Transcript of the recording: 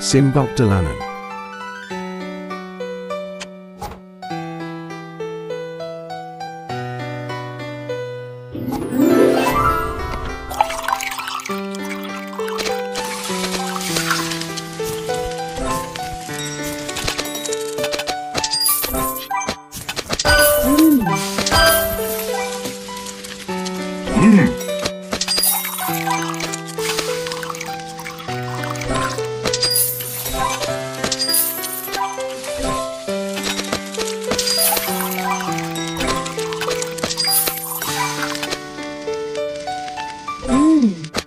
Simbok Dalanan. Mmm.